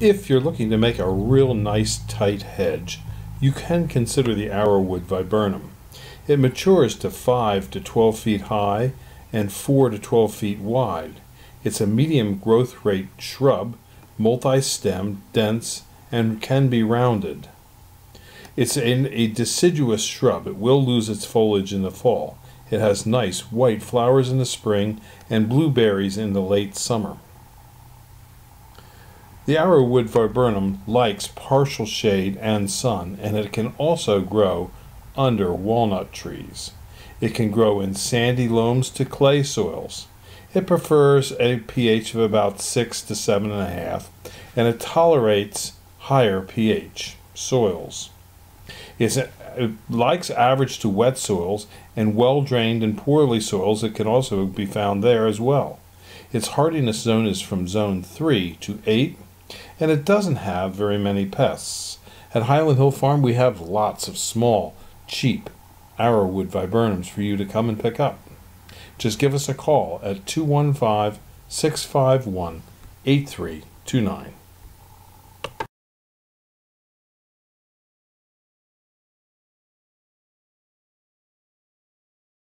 If you're looking to make a real nice tight hedge, you can consider the arrowwood viburnum. It matures to 5 to 12 feet high and 4 to 12 feet wide. It's a medium growth rate shrub, multi-stemmed, dense, and can be rounded. It's an, a deciduous shrub. It will lose its foliage in the fall. It has nice white flowers in the spring and blueberries in the late summer. The arrowwood viburnum likes partial shade and sun, and it can also grow under walnut trees. It can grow in sandy loams to clay soils. It prefers a pH of about 6 to 7.5, and it tolerates higher pH soils. It's, it likes average to wet soils and well drained and poorly soils. It can also be found there as well. Its hardiness zone is from zone 3 to 8, and it doesn't have very many pests. At Highland Hill Farm, we have lots of small, cheap arrowwood viburnums for you to come and pick up. Just give us a call at 215 651 8329.